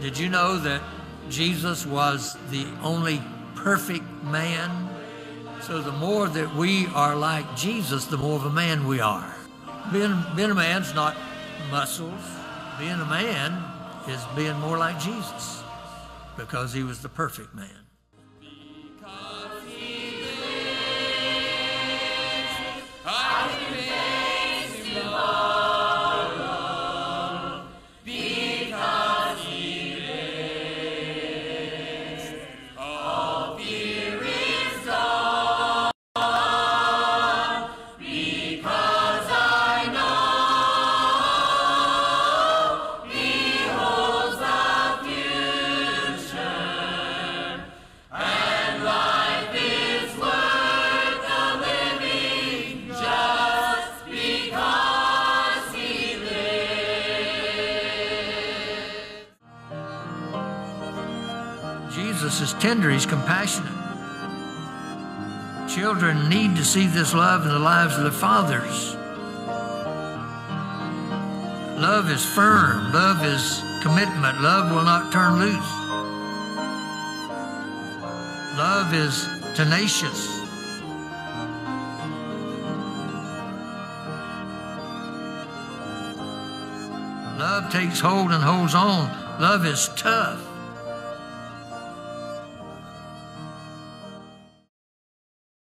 Did you know that Jesus was the only perfect man? So the more that we are like Jesus, the more of a man we are. Being, being a man's not muscles. Being a man is being more like Jesus because he was the perfect man. Jesus is tender, he's compassionate. Children need to see this love in the lives of their fathers. Love is firm, love is commitment, love will not turn loose. Love is tenacious. Love takes hold and holds on. Love is tough.